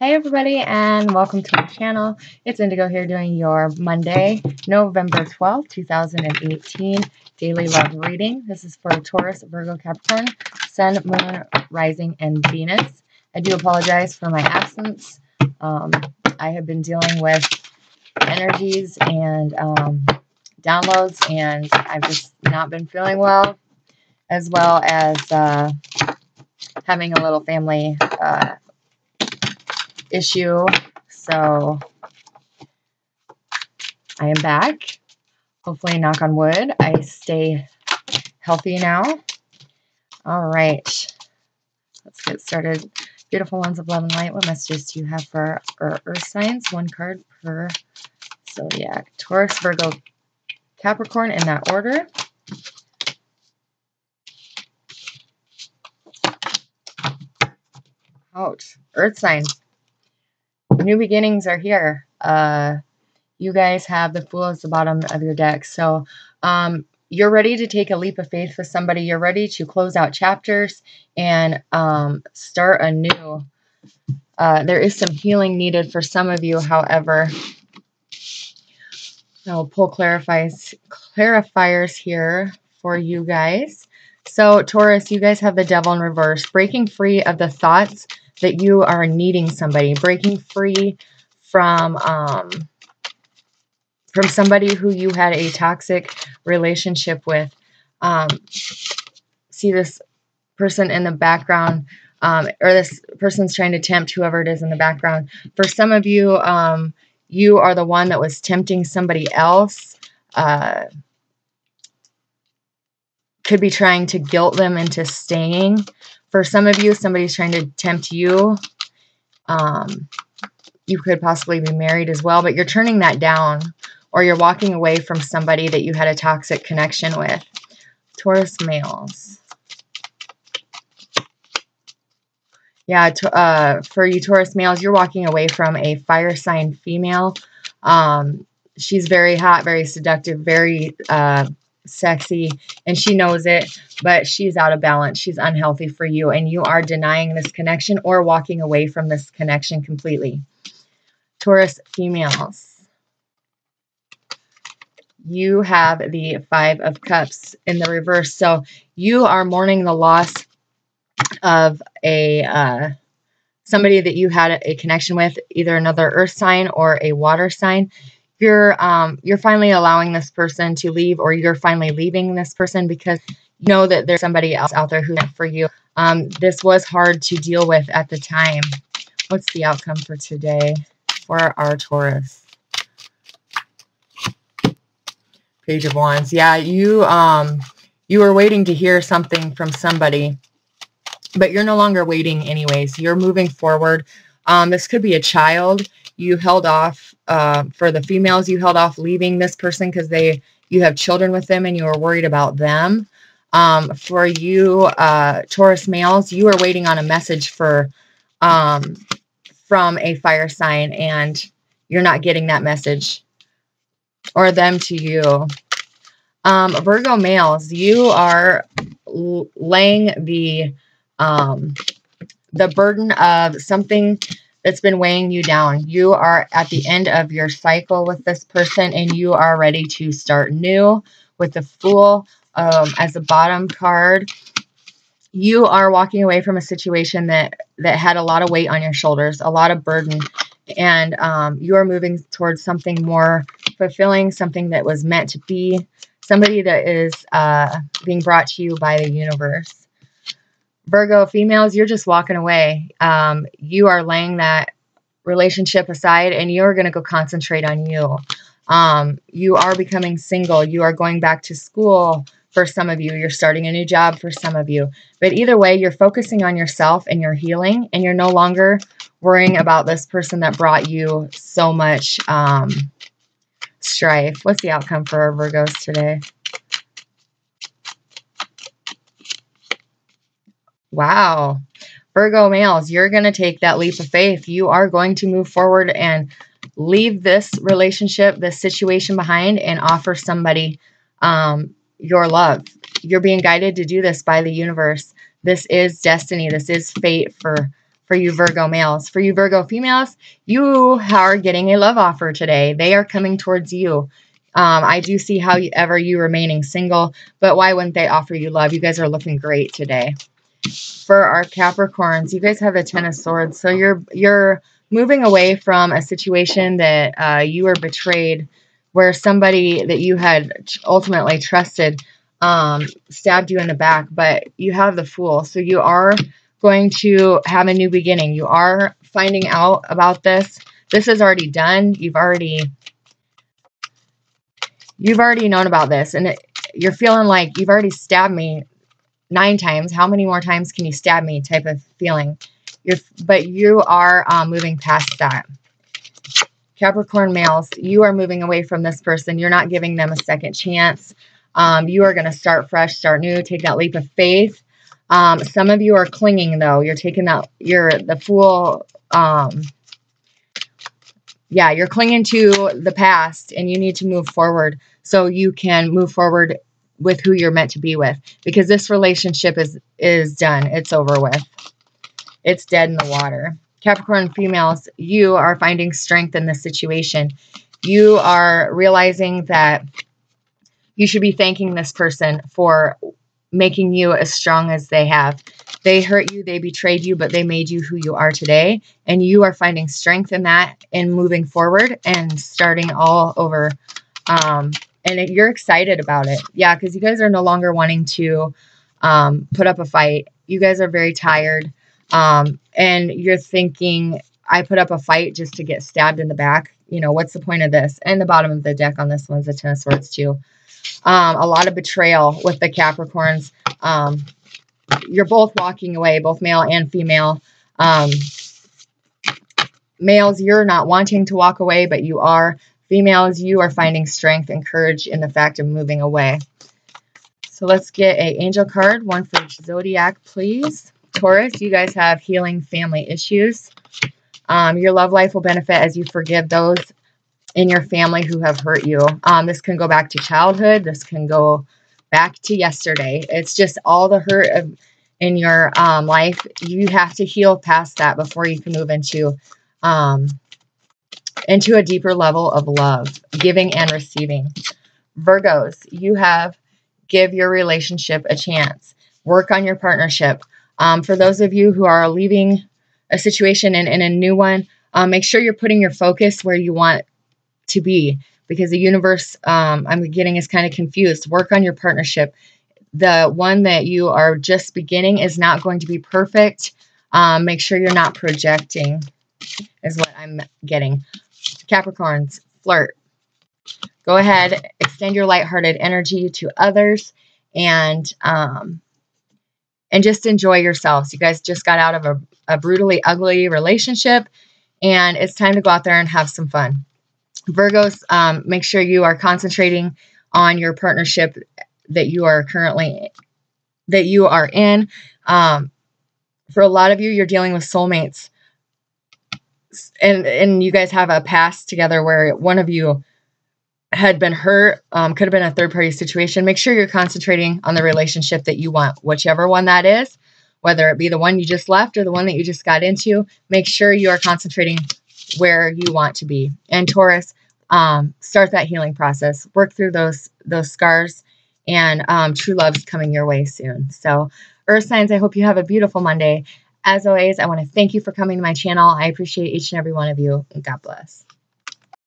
Hey everybody and welcome to my channel. It's Indigo here doing your Monday, November 12th, 2018 daily love reading. This is for Taurus, Virgo, Capricorn, Sun, Moon, Rising, and Venus. I do apologize for my absence. Um, I have been dealing with energies and um, downloads and I've just not been feeling well as well as uh, having a little family uh, issue. So I am back. Hopefully, knock on wood, I stay healthy now. All right. Let's get started. Beautiful ones of love and light. What messages do you have for our earth signs? One card per zodiac. Taurus, Virgo, Capricorn in that order. Ouch. Earth signs new beginnings are here. Uh, you guys have the Fool at the bottom of your deck. So um, you're ready to take a leap of faith with somebody. You're ready to close out chapters and um, start anew. Uh, there is some healing needed for some of you, however. I'll pull clarifies, clarifiers here for you guys. So, Taurus, you guys have the devil in reverse, breaking free of the thoughts that you are needing somebody, breaking free from um, from somebody who you had a toxic relationship with. Um, see this person in the background, um, or this person's trying to tempt whoever it is in the background. For some of you, um, you are the one that was tempting somebody else. Uh, could be trying to guilt them into staying. For some of you, somebody's trying to tempt you. Um, you could possibly be married as well, but you're turning that down or you're walking away from somebody that you had a toxic connection with. Taurus males. Yeah, uh, for you Taurus males, you're walking away from a fire sign female. Um, she's very hot, very seductive, very uh, sexy and she knows it, but she's out of balance. She's unhealthy for you and you are denying this connection or walking away from this connection completely. Taurus females. You have the Five of Cups in the reverse. So you are mourning the loss of a uh, somebody that you had a connection with, either another earth sign or a water sign you're um, you're finally allowing this person to leave or you're finally leaving this person because you know that there's somebody else out there who's meant for you. Um, this was hard to deal with at the time. What's the outcome for today for our Taurus? Page of Wands. Yeah, you um you were waiting to hear something from somebody, but you're no longer waiting anyways. You're moving forward. Um, this could be a child. You held off uh, for the females you held off leaving this person because they you have children with them and you were worried about them. Um, for you uh, taurus males you are waiting on a message for um, from a fire sign and you're not getting that message or them to you. Um, virgo males you are laying the um, the burden of something that's been weighing you down. You are at the end of your cycle with this person and you are ready to start new with the Fool um, as a bottom card. You are walking away from a situation that, that had a lot of weight on your shoulders, a lot of burden, and um, you are moving towards something more fulfilling, something that was meant to be, somebody that is uh, being brought to you by the universe. Virgo females, you're just walking away. Um, you are laying that relationship aside and you're going to go concentrate on you. Um, you are becoming single. You are going back to school for some of you. You're starting a new job for some of you. But either way, you're focusing on yourself and your healing, and you're no longer worrying about this person that brought you so much um, strife. What's the outcome for our Virgos today? Wow. Virgo males, you're going to take that leap of faith. You are going to move forward and leave this relationship, this situation behind and offer somebody um, your love. You're being guided to do this by the universe. This is destiny. This is fate for for you Virgo males. For you Virgo females, you are getting a love offer today. They are coming towards you. Um, I do see how you, ever you remaining single, but why wouldn't they offer you love? You guys are looking great today. For our Capricorns, you guys have the Ten of Swords, so you're you're moving away from a situation that uh, you were betrayed, where somebody that you had ultimately trusted um, stabbed you in the back, but you have the Fool, so you are going to have a new beginning. You are finding out about this. This is already done. You've already you've already known about this and it, you're feeling like you've already stabbed me nine times. How many more times can you stab me type of feeling. You're, but you are um, moving past that. Capricorn males, you are moving away from this person. You're not giving them a second chance. Um, you are going to start fresh, start new, take that leap of faith. Um, some of you are clinging though. You're taking that, you're the fool, um, yeah, you're clinging to the past and you need to move forward so you can move forward with who you're meant to be with because this relationship is is done. It's over with. It's dead in the water. Capricorn females, you are finding strength in this situation. You are realizing that you should be thanking this person for making you as strong as they have. They hurt you, they betrayed you, but they made you who you are today. And you are finding strength in that and moving forward and starting all over. Um, and it, you're excited about it. Yeah, because you guys are no longer wanting to um, put up a fight. You guys are very tired. Um, and you're thinking, I put up a fight just to get stabbed in the back. You know, what's the point of this? And the bottom of the deck on this one's a Ten of Swords, too. Um, a lot of betrayal with the Capricorns. Um, you're both walking away, both male and female. Um, males, you're not wanting to walk away, but you are. Females, you are finding strength and courage in the fact of moving away. So let's get a angel card, one for each zodiac, please. Taurus, you guys have healing family issues. Um, your love life will benefit as you forgive those in your family who have hurt you. Um, this can go back to childhood. This can go back to yesterday. It's just all the hurt of, in your um, life. You have to heal past that before you can move into um, into a deeper level of love, giving and receiving. Virgos, you have give your relationship a chance. Work on your partnership. Um, for those of you who are leaving a situation and in a new one, um, make sure you're putting your focus where you want to be because the universe um, I'm getting is kind of confused. Work on your partnership. The one that you are just beginning is not going to be perfect. Um, make sure you're not projecting, is what I'm getting. Capricorns, flirt. Go ahead, extend your lighthearted energy to others and um, and just enjoy yourselves. You guys just got out of a, a brutally ugly relationship and it's time to go out there and have some fun. Virgos, um, make sure you are concentrating on your partnership that you are currently that you are in. Um, for a lot of you, you're dealing with soulmates, and and you guys have a past together where one of you had been hurt, um, could have been a third party situation. Make sure you're concentrating on the relationship that you want, whichever one that is, whether it be the one you just left or the one that you just got into. Make sure you are concentrating where you want to be. And Taurus, um, start that healing process. Work through those those scars, and um, true love's coming your way soon. So, Earth signs, I hope you have a beautiful Monday. As always, I want to thank you for coming to my channel. I appreciate each and every one of you, God bless.